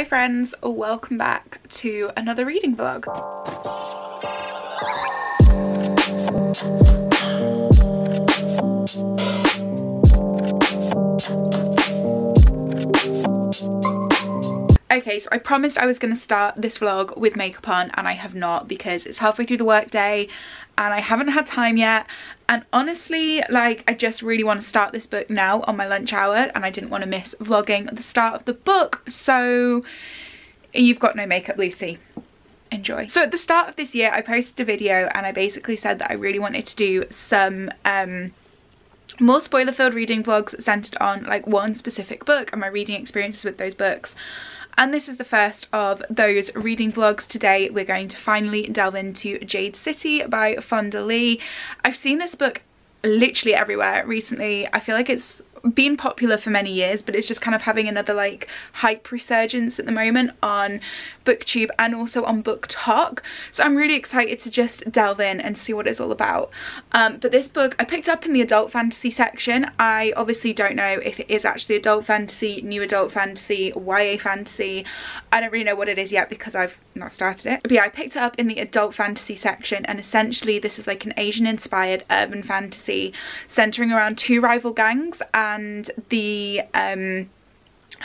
Hi friends, welcome back to another reading vlog. Okay, so I promised I was going to start this vlog with makeup on and I have not because it's halfway through the workday and I haven't had time yet. And honestly like I just really want to start this book now on my lunch hour and I didn't want to miss vlogging the start of the book. So you've got no makeup Lucy. Enjoy. So at the start of this year I posted a video and I basically said that I really wanted to do some um more spoiler filled reading vlogs centered on like one specific book and my reading experiences with those books and this is the first of those reading vlogs. Today we're going to finally delve into Jade City by Fonda Lee. I've seen this book literally everywhere recently. I feel like it's been popular for many years but it's just kind of having another like hype resurgence at the moment on booktube and also on BookTok. So i'm really excited to just delve in and see what it's all about. Um, but this book i picked up in the adult fantasy section. I obviously don't know if it is actually adult fantasy new adult fantasy ya fantasy. I don't really know what it is yet because i've not started it. But yeah i picked it up in the adult fantasy section and essentially this is like an asian inspired urban fantasy centering around two rival gangs and the um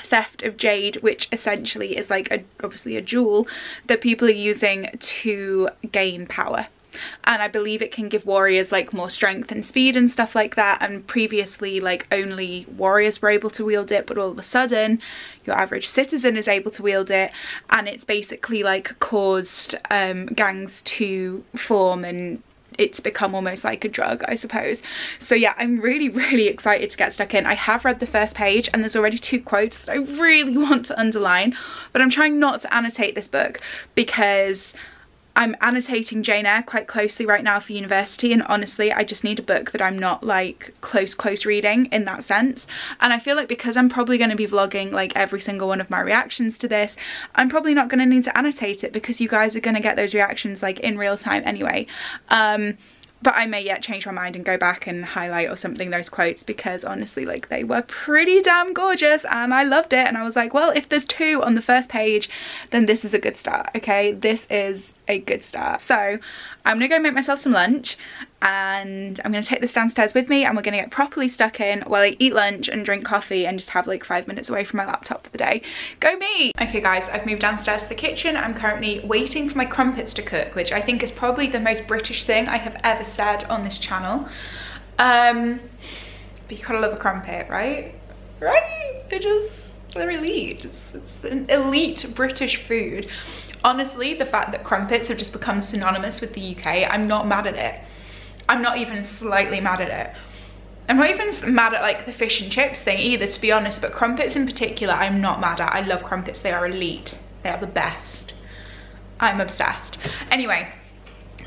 theft of jade which essentially is like a obviously a jewel that people are using to gain power. And I believe it can give warriors like more strength and speed and stuff like that. And previously like only warriors were able to wield it but all of a sudden your average citizen is able to wield it. And it's basically like caused um, gangs to form and it's become almost like a drug I suppose. So yeah I'm really really excited to get stuck in. I have read the first page and there's already two quotes that I really want to underline but I'm trying not to annotate this book because I'm annotating Jane Eyre quite closely right now for university and honestly I just need a book that I'm not like close close reading in that sense. And I feel like because I'm probably going to be vlogging like every single one of my reactions to this I'm probably not going to need to annotate it because you guys are going to get those reactions like in real time anyway. Um but I may yet change my mind and go back and highlight or something those quotes because honestly like they were pretty damn gorgeous and I loved it. And I was like well if there's two on the first page then this is a good start okay? This is a good start so I'm gonna go make myself some lunch and I'm gonna take this downstairs with me and we're gonna get properly stuck in while I eat lunch and drink coffee and just have like five minutes away from my laptop for the day. Go me! Okay guys, I've moved downstairs to the kitchen. I'm currently waiting for my crumpets to cook, which I think is probably the most British thing I have ever said on this channel. Um, but you gotta love a crumpet, right? Right? They're just, they're elite. It's, it's an elite British food honestly, the fact that crumpets have just become synonymous with the UK, I'm not mad at it. I'm not even slightly mad at it. I'm not even mad at like the fish and chips thing either, to be honest, but crumpets in particular, I'm not mad at. I love crumpets, they are elite. They are the best. I'm obsessed. Anyway,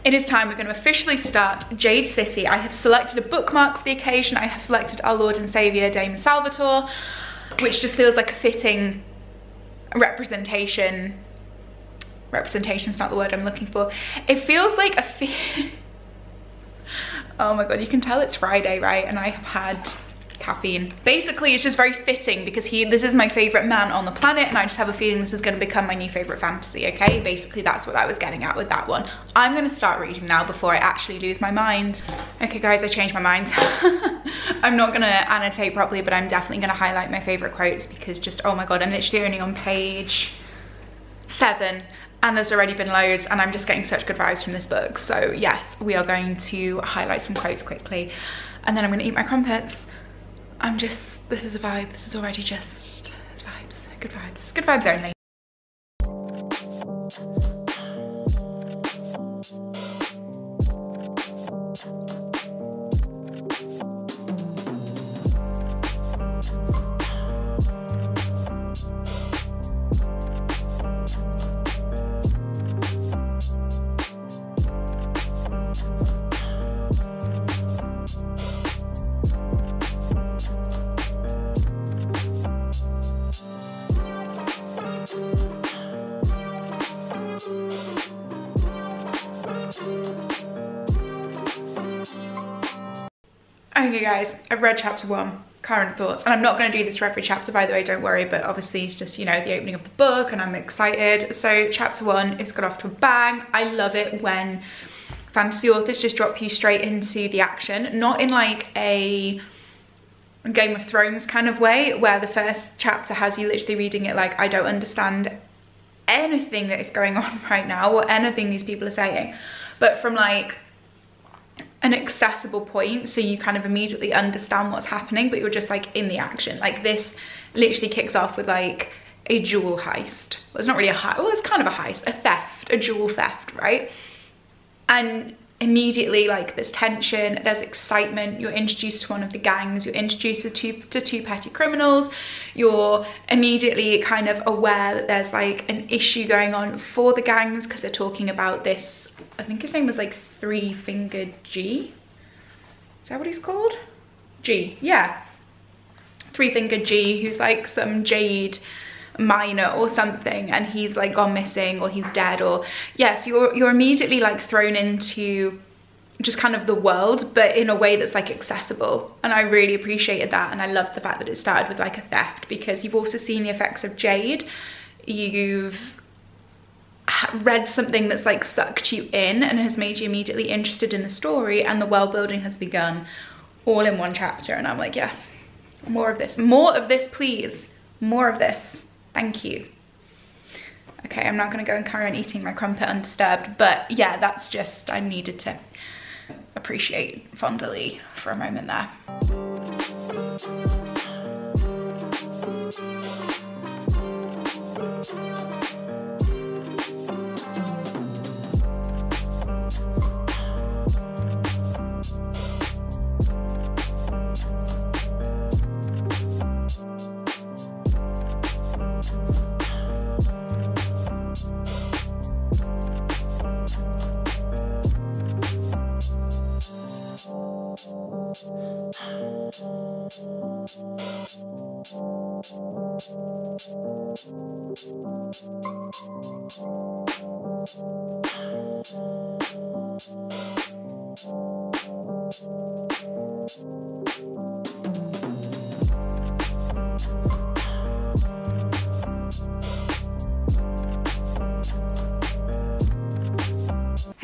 it is time we're going to officially start Jade City. I have selected a bookmark for the occasion. I have selected our Lord and Saviour, Damon Salvatore, which just feels like a fitting representation representation is not the word I'm looking for. It feels like a oh my god, you can tell it's Friday, right? And I have had caffeine. Basically, it's just very fitting because he, this is my favorite man on the planet and I just have a feeling this is gonna become my new favorite fantasy, okay? Basically, that's what I was getting at with that one. I'm gonna start reading now before I actually lose my mind. Okay guys, I changed my mind. I'm not gonna annotate properly, but I'm definitely gonna highlight my favorite quotes because just, oh my God, I'm literally only on page seven and there's already been loads and I'm just getting such good vibes from this book. So yes, we are going to highlight some quotes quickly and then I'm gonna eat my crumpets. I'm just, this is a vibe. This is already just vibes, good vibes, good vibes only. Okay guys, I've read chapter one. current thoughts and i'm not going to do this for every chapter by the way don't worry but obviously it's just you know the opening of the book and i'm excited so chapter one it's got off to a bang i love it when fantasy authors just drop you straight into the action not in like a game of thrones kind of way where the first chapter has you literally reading it like i don't understand anything that is going on right now or anything these people are saying but from like an accessible point so you kind of immediately understand what's happening but you're just like in the action. Like this literally kicks off with like a jewel heist. Well it's not really a heist well it's kind of a heist a theft a jewel theft right? And immediately like there's tension there's excitement you're introduced to one of the gangs you're introduced to two to two petty criminals you're immediately kind of aware that there's like an issue going on for the gangs because they're talking about this i think his name was like three fingered G. Is that what he's called? G, yeah. Three fingered G, who's like some jade miner or something and he's like gone missing or he's dead or yes you're you're immediately like thrown into just kind of the world but in a way that's like accessible and I really appreciated that and I love the fact that it started with like a theft because you've also seen the effects of Jade you've read something that's like sucked you in and has made you immediately interested in the story and the world building has begun all in one chapter. And I'm like yes more of this. More of this please. More of this. Thank you. Okay I'm not gonna go and carry on eating my crumpet undisturbed but yeah that's just I needed to appreciate Fonda Lee for a moment there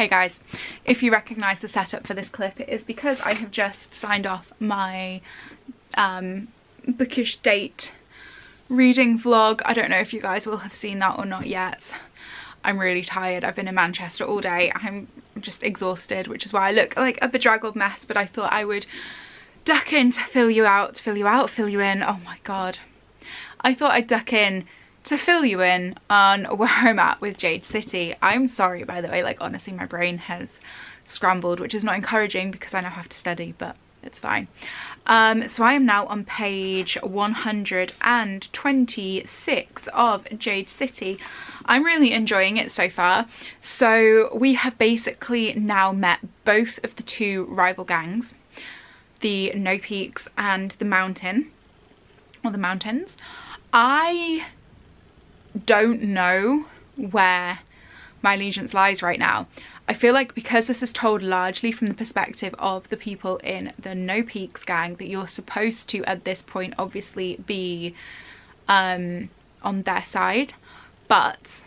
Hey guys, if you recognise the setup for this clip, it is because I have just signed off my um, bookish date reading vlog. I don't know if you guys will have seen that or not yet. I'm really tired. I've been in Manchester all day. I'm just exhausted, which is why I look like a bedraggled mess, but I thought I would duck in to fill you out, fill you out, fill you in. Oh my God. I thought I'd duck in to fill you in on where I'm at with Jade City. I'm sorry, by the way, like honestly, my brain has scrambled, which is not encouraging because I now have to study, but it's fine. Um, so I am now on page 126 of Jade City. I'm really enjoying it so far. So we have basically now met both of the two rival gangs, the No Peaks and the Mountain, or the Mountains. I don't know where my allegiance lies right now. I feel like because this is told largely from the perspective of the people in the No Peaks gang that you're supposed to at this point obviously be um, on their side but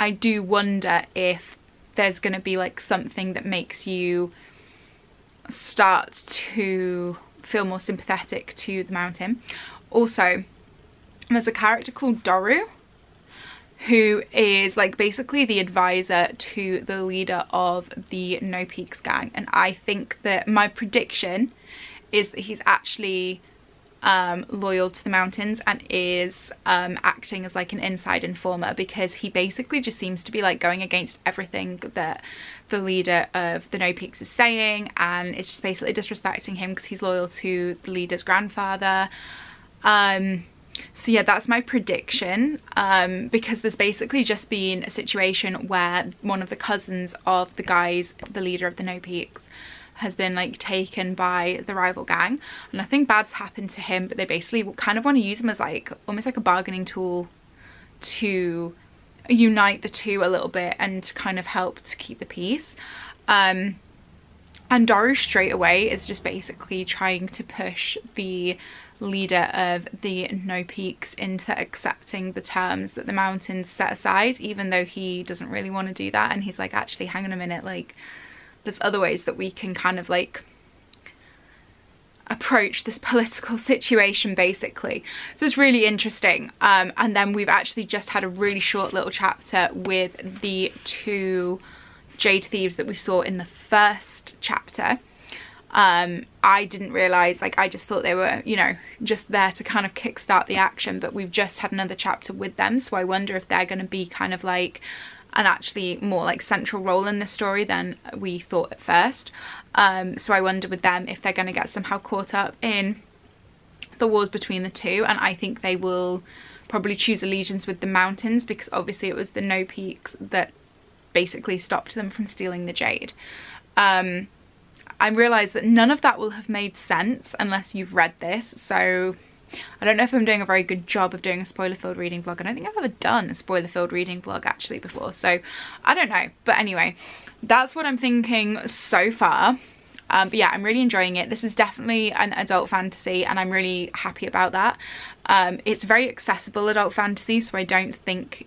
I do wonder if there's going to be like something that makes you start to feel more sympathetic to the mountain. Also, there's a character called Doru who is like basically the advisor to the leader of the No Peaks gang. And I think that my prediction is that he's actually um, loyal to the mountains and is um, acting as like an inside informer because he basically just seems to be like going against everything that the leader of the No Peaks is saying and it's just basically disrespecting him because he's loyal to the leader's grandfather. Um, so yeah that's my prediction um, because there's basically just been a situation where one of the cousins of the guys the leader of the no peaks has been like taken by the rival gang and I think bad's happened to him but they basically kind of want to use him as like almost like a bargaining tool to unite the two a little bit and kind of help to keep the peace. Um, and Doru straight away is just basically trying to push the leader of the No Peaks into accepting the terms that the mountains set aside, even though he doesn't really want to do that. And he's like, actually, hang on a minute, like, there's other ways that we can kind of like approach this political situation basically so it's really interesting um, and then we've actually just had a really short little chapter with the two jade thieves that we saw in the first chapter um, I didn't realise, like I just thought they were, you know, just there to kind of kickstart the action, but we've just had another chapter with them, so I wonder if they're going to be kind of like an actually more like central role in the story than we thought at first. Um, so I wonder with them if they're going to get somehow caught up in the wars between the two, and I think they will probably choose allegiance with the mountains because obviously it was the no peaks that basically stopped them from stealing the jade. Um, I realise that none of that will have made sense unless you've read this, so I don't know if I'm doing a very good job of doing a spoiler-filled reading vlog. I don't think I've ever done a spoiler-filled reading vlog actually before, so I don't know. But anyway, that's what I'm thinking so far. Um, but yeah, I'm really enjoying it. This is definitely an adult fantasy and I'm really happy about that. Um, it's very accessible adult fantasy, so I don't think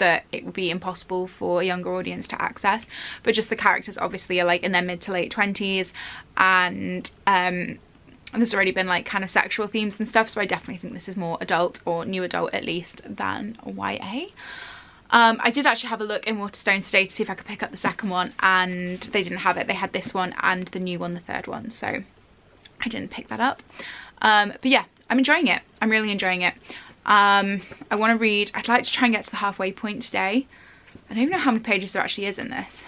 that it would be impossible for a younger audience to access but just the characters obviously are like in their mid to late 20s and um, there's already been like kind of sexual themes and stuff so I definitely think this is more adult or new adult at least than YA. Um, I did actually have a look in Waterstones today to see if I could pick up the second one and they didn't have it. They had this one and the new one, the third one, so I didn't pick that up. Um, but yeah, I'm enjoying it. I'm really enjoying it. Um, I want to read, I'd like to try and get to the halfway point today. I don't even know how many pages there actually is in this.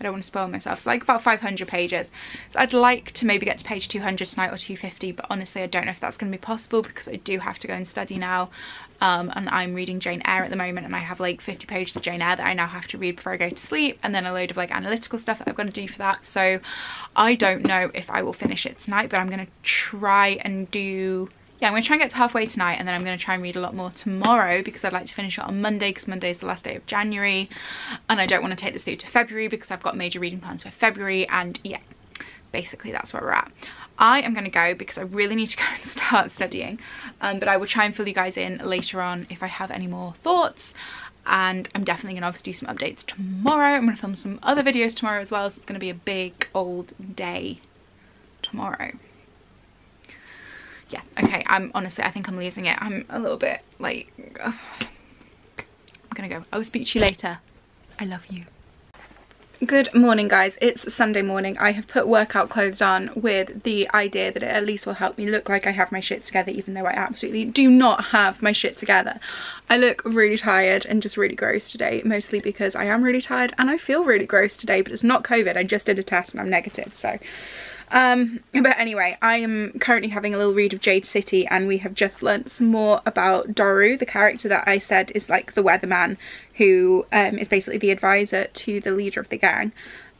I don't want to spoil myself. It's like about 500 pages. So I'd like to maybe get to page 200 tonight or 250, but honestly I don't know if that's going to be possible because I do have to go and study now. Um, and I'm reading Jane Eyre at the moment and I have like 50 pages of Jane Eyre that I now have to read before I go to sleep and then a load of like analytical stuff that I've got to do for that. So I don't know if I will finish it tonight, but I'm going to try and do yeah, I'm going to try and get to halfway tonight and then I'm going to try and read a lot more tomorrow because I'd like to finish it on Monday because Monday is the last day of January and I don't want to take this through to February because I've got major reading plans for February and yeah, basically that's where we're at. I am going to go because I really need to go and start studying um, but I will try and fill you guys in later on if I have any more thoughts and I'm definitely going to obviously do some updates tomorrow. I'm going to film some other videos tomorrow as well so it's going to be a big old day tomorrow yeah. Okay i'm honestly i think i'm losing it. I'm a little bit like i'm gonna go. I will speak to you later. I love you. Good morning guys, it's Sunday morning. I have put workout clothes on with the idea that it at least will help me look like I have my shit together even though I absolutely do not have my shit together. I look really tired and just really gross today, mostly because I am really tired and I feel really gross today, but it's not COVID. I just did a test and I'm negative, so um, but anyway, I am currently having a little read of Jade City and we have just learnt some more about Doru, the character that I said is like the weatherman who um, is basically the advisor to the leader of the gang.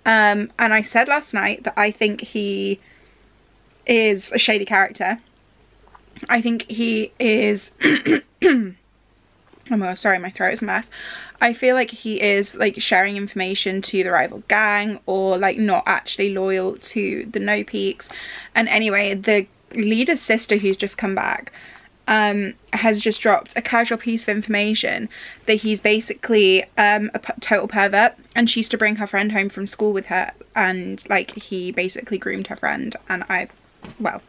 Um, and I said last night that I think he is a shady character. I think he is oh sorry my throat is a mess i feel like he is like sharing information to the rival gang or like not actually loyal to the no peaks. And anyway the leader's sister who's just come back um, has just dropped a casual piece of information that he's basically um, a total pervert. And she used to bring her friend home from school with her. And like he basically groomed her friend. And I well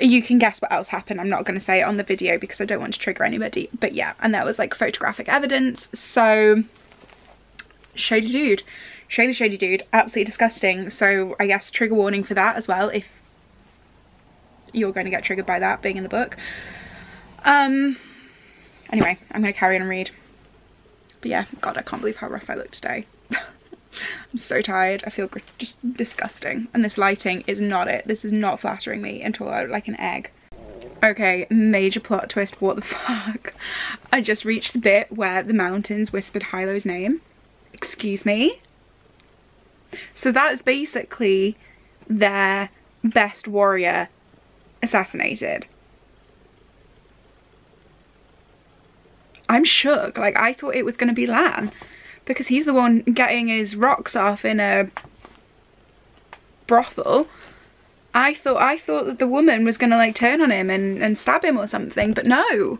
you can guess what else happened. I'm not going to say it on the video because I don't want to trigger anybody. But yeah, and there was like photographic evidence. So, shady dude. Shady, shady dude. Absolutely disgusting. So I guess trigger warning for that as well if you're going to get triggered by that being in the book. Um. Anyway, I'm going to carry on and read. But yeah, God, I can't believe how rough I look today. I'm so tired. I feel just disgusting. And this lighting is not it. This is not flattering me until I look like an egg. Okay, major plot twist, what the fuck? I just reached the bit where the mountains whispered Hilo's name. Excuse me? So that is basically their best warrior assassinated. I'm shook, like I thought it was going to be Lan because he's the one getting his rocks off in a brothel I thought I thought that the woman was gonna like turn on him and, and stab him or something, but no.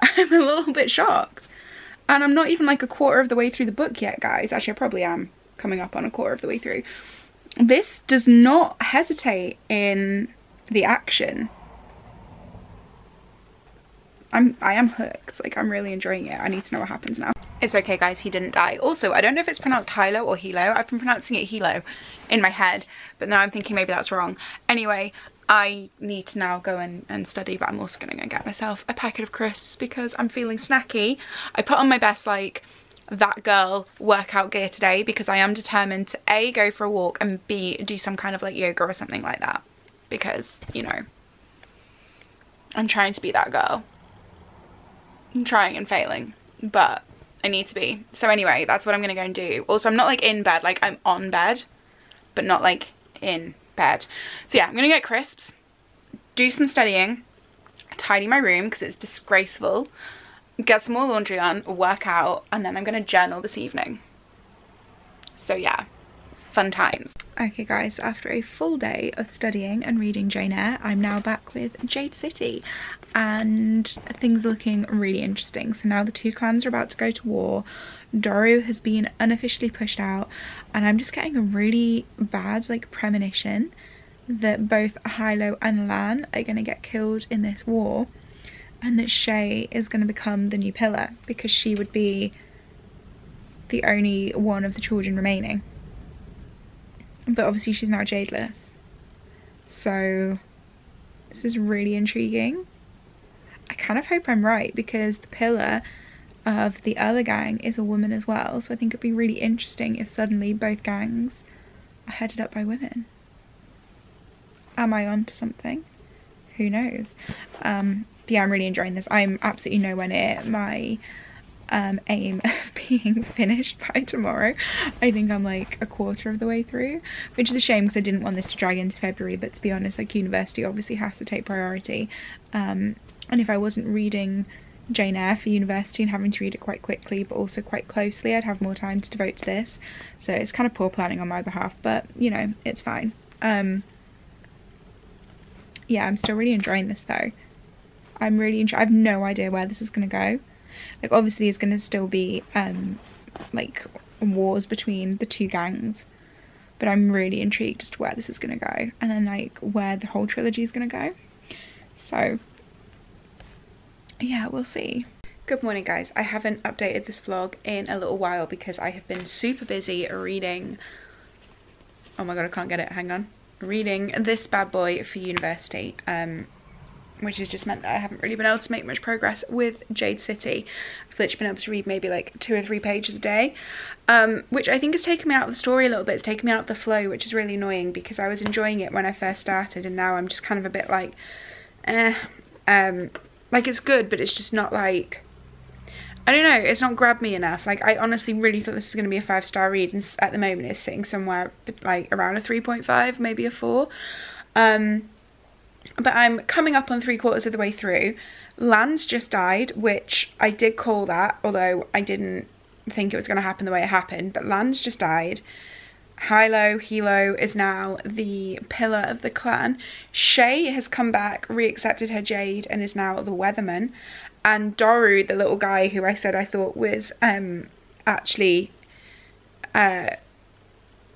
I'm a little bit shocked. And I'm not even like a quarter of the way through the book yet, guys. Actually, I probably am coming up on a quarter of the way through. This does not hesitate in the action. I'm I am hooked. Like I'm really enjoying it. I need to know what happens now. It's okay guys, he didn't die. Also, I don't know if it's pronounced Hilo or Hilo. I've been pronouncing it Hilo in my head, but now I'm thinking maybe that's wrong. Anyway, I need to now go and, and study, but I'm also gonna go get myself a packet of crisps because I'm feeling snacky. I put on my best like that girl workout gear today because I am determined to A, go for a walk and B, do some kind of like yoga or something like that because, you know, I'm trying to be that girl. Trying and failing, but I need to be. So anyway, that's what I'm gonna go and do. Also, I'm not like in bed, like I'm on bed, but not like in bed. So yeah, I'm gonna get crisps, do some studying, tidy my room because it's disgraceful, get some more laundry on, work out, and then I'm gonna journal this evening. So yeah, fun times. Okay guys, after a full day of studying and reading Jane Eyre, I'm now back with Jade City and things are looking really interesting. So now the two clans are about to go to war. Doru has been unofficially pushed out and I'm just getting a really bad like premonition that both Hilo and Lan are going to get killed in this war and that Shae is going to become the new pillar because she would be the only one of the children remaining but obviously she's now jadeless so this is really intriguing kind of hope I'm right because the pillar of the other gang is a woman as well. So I think it'd be really interesting if suddenly both gangs are headed up by women. Am I on to something? Who knows? Um yeah I'm really enjoying this. I'm absolutely nowhere near my um, aim of being finished by tomorrow. I think I'm like a quarter of the way through, which is a shame because I didn't want this to drag into February, but to be honest, like university obviously has to take priority. Um, and if I wasn't reading Jane Eyre for university and having to read it quite quickly but also quite closely, I'd have more time to devote to this. So it's kind of poor planning on my behalf, but you know, it's fine. Um, yeah, I'm still really enjoying this though. I'm really, I have no idea where this is going to go. Like obviously there's going to still be um, like wars between the two gangs. But I'm really intrigued as to where this is going to go. And then like where the whole trilogy is going to go. So yeah, we'll see. Good morning guys. I haven't updated this vlog in a little while because I have been super busy reading oh my god I can't get it hang on reading this bad boy for university um which has just meant that I haven't really been able to make much progress with Jade City. I've literally been able to read maybe like two or three pages a day, um, which I think has taken me out of the story a little bit. It's taken me out of the flow, which is really annoying because I was enjoying it when I first started and now I'm just kind of a bit like, eh, um, like it's good, but it's just not like, I don't know, it's not grabbed me enough. Like I honestly really thought this was going to be a five star read and at the moment it's sitting somewhere like around a 3.5, maybe a four. Um, but I'm coming up on three quarters of the way through. Lan's just died, which I did call that, although I didn't think it was going to happen the way it happened, but Lan's just died. Hilo, Hilo is now the pillar of the clan. Shae has come back, re-accepted her Jade, and is now the Weatherman. And Doru, the little guy who I said I thought was um, actually uh,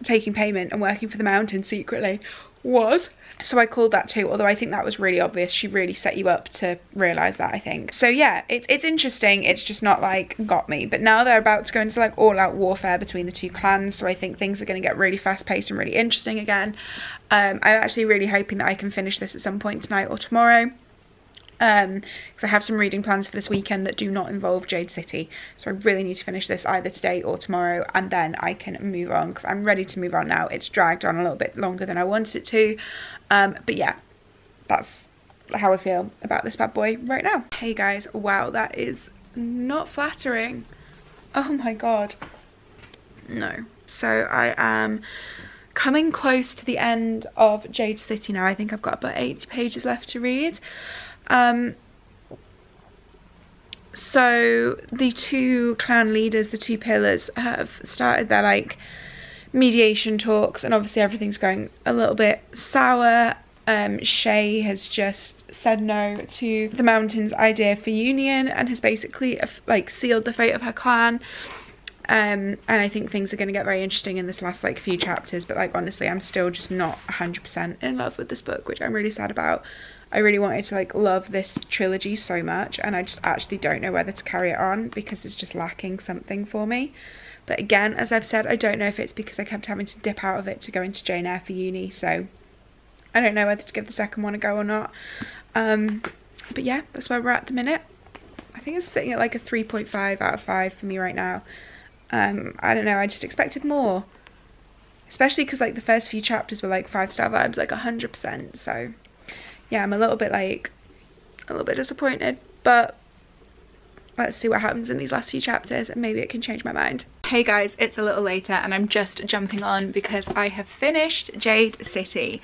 taking payment and working for the mountain secretly, was so I called that too, although I think that was really obvious. She really set you up to realise that, I think. So yeah, it's, it's interesting. It's just not like got me. But now they're about to go into like all out warfare between the two clans. So I think things are going to get really fast paced and really interesting again. Um, I'm actually really hoping that I can finish this at some point tonight or tomorrow um because I have some reading plans for this weekend that do not involve Jade City. So I really need to finish this either today or tomorrow and then I can move on because I'm ready to move on now. It's dragged on a little bit longer than I wanted it to. Um but yeah that's how I feel about this bad boy right now. Hey guys wow that is not flattering. Oh my god. No. So I am coming close to the end of Jade City now. I think I've got about 80 pages left to read um, so the two clan leaders, the two pillars, have started their like mediation talks and obviously everything's going a little bit sour. Um, Shae has just said no to the mountain's idea for union and has basically like sealed the fate of her clan um and i think things are going to get very interesting in this last like few chapters but like honestly i'm still just not 100 percent in love with this book which i'm really sad about. I really wanted to like love this trilogy so much and i just actually don't know whether to carry it on because it's just lacking something for me. But again as i've said i don't know if it's because i kept having to dip out of it to go into jane eyre for uni so i don't know whether to give the second one a go or not. Um but yeah that's where we're at the minute. I think it's sitting at like a 3.5 out of 5 for me right now um, I don't know, I just expected more. Especially because like the first few chapters were like five star vibes, like 100%. So yeah, I'm a little bit like, a little bit disappointed. But let's see what happens in these last few chapters and maybe it can change my mind. Hey guys, it's a little later and I'm just jumping on because I have finished Jade City.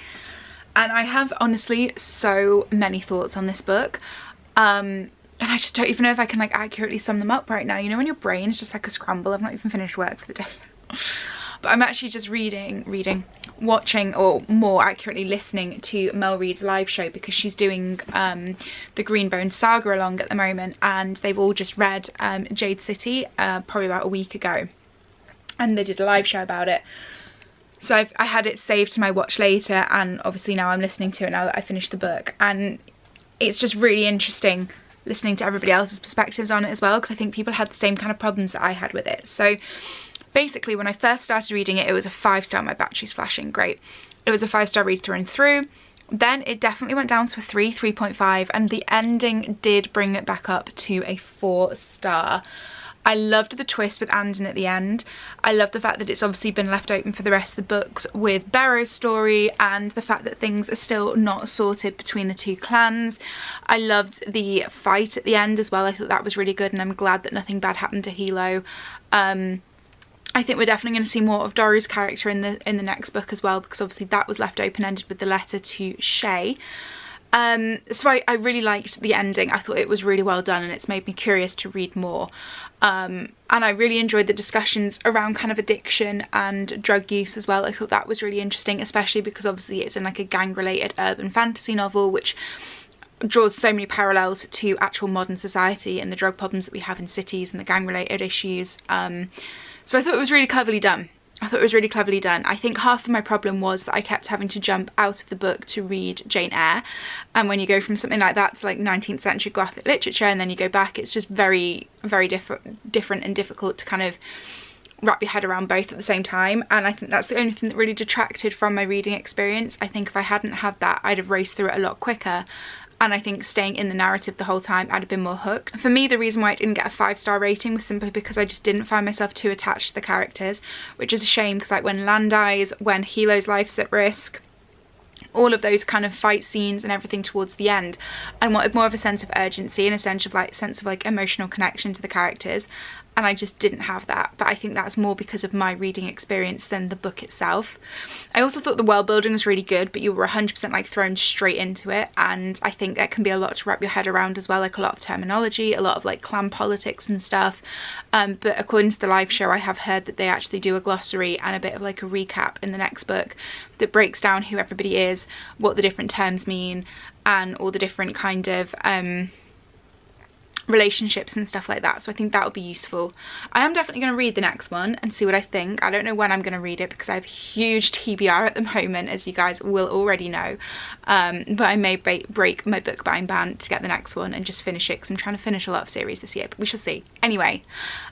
And I have honestly so many thoughts on this book. Um, and I just don't even know if I can like accurately sum them up right now. You know when your brain is just like a scramble, I've not even finished work for the day. but I'm actually just reading, reading, watching or more accurately listening to Mel Reid's live show because she's doing um, the Greenbone saga along at the moment and they've all just read um, Jade City uh, probably about a week ago and they did a live show about it. So I've, I had it saved to my watch later and obviously now I'm listening to it now that I finished the book and it's just really interesting listening to everybody else's perspectives on it as well because I think people had the same kind of problems that I had with it. So basically when I first started reading it, it was a five star, my battery's flashing, great. It was a five star read through and through. Then it definitely went down to a 3, 3.5 and the ending did bring it back up to a 4 star. I loved the twist with Anden at the end. I love the fact that it's obviously been left open for the rest of the books with Bero's story and the fact that things are still not sorted between the two clans. I loved the fight at the end as well. I thought that was really good and I'm glad that nothing bad happened to Hilo. Um, I think we're definitely going to see more of Doru's character in the in the next book as well because obviously that was left open-ended with the letter to Shae. Um, so I, I, really liked the ending. I thought it was really well done and it's made me curious to read more. Um, and I really enjoyed the discussions around kind of addiction and drug use as well. I thought that was really interesting, especially because obviously it's in like a gang related urban fantasy novel, which draws so many parallels to actual modern society and the drug problems that we have in cities and the gang related issues. Um, so I thought it was really cleverly done. I thought it was really cleverly done. I think half of my problem was that I kept having to jump out of the book to read Jane Eyre. And when you go from something like that to like 19th century Gothic literature and then you go back, it's just very, very different, different and difficult to kind of wrap your head around both at the same time and I think that's the only thing that really detracted from my reading experience. I think if I hadn't had that I'd have raced through it a lot quicker and I think staying in the narrative the whole time I'd have been more hooked. For me the reason why I didn't get a five star rating was simply because I just didn't find myself too attached to the characters which is a shame because like when Lan dies, when Hilo's life's at risk, all of those kind of fight scenes and everything towards the end I wanted more of a sense of urgency and a sense of like sense of like emotional connection to the characters and I just didn't have that but I think that's more because of my reading experience than the book itself. I also thought the world building was really good but you were 100% like thrown straight into it and I think that can be a lot to wrap your head around as well like a lot of terminology, a lot of like clan politics and stuff um, but according to the live show I have heard that they actually do a glossary and a bit of like a recap in the next book that breaks down who everybody is, what the different terms mean and all the different kind of um, relationships and stuff like that so I think that will be useful. I am definitely going to read the next one and see what I think. I don't know when I'm going to read it because I have huge TBR at the moment as you guys will already know um, but I may break my book buying ban to get the next one and just finish it because I'm trying to finish a lot of series this year but we shall see. Anyway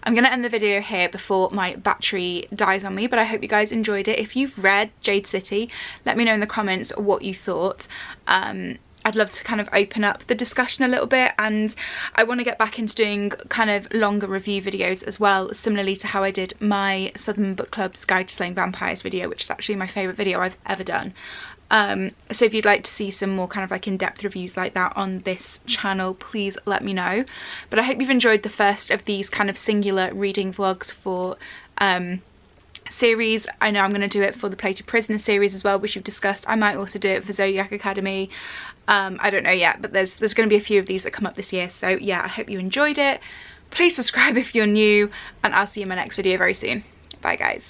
I'm going to end the video here before my battery dies on me but I hope you guys enjoyed it. If you've read Jade City let me know in the comments what you thought. Um, I'd love to kind of open up the discussion a little bit and I want to get back into doing kind of longer review videos as well similarly to how I did my Southern Book Club's Guide to Slaying Vampires video which is actually my favourite video I've ever done. Um, so if you'd like to see some more kind of like in-depth reviews like that on this channel please let me know but I hope you've enjoyed the first of these kind of singular reading vlogs for um, series. I know I'm going to do it for the Plated Prisoner series as well, which you've discussed. I might also do it for Zodiac Academy. Um, I don't know yet, but there's, there's going to be a few of these that come up this year. So yeah, I hope you enjoyed it. Please subscribe if you're new and I'll see you in my next video very soon. Bye guys.